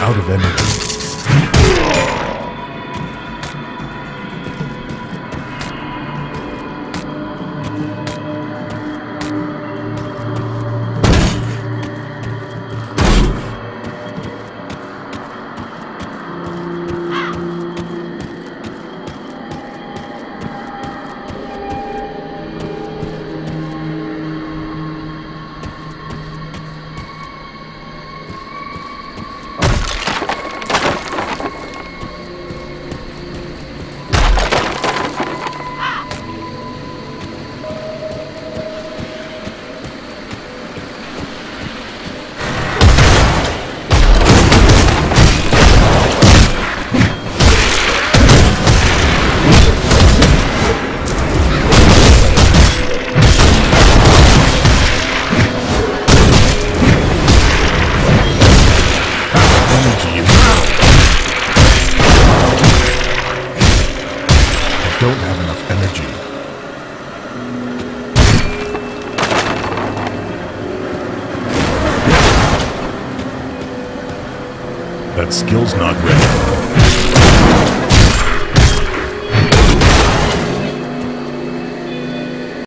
out of energy. need you. I don't have enough energy. That skill's not ready.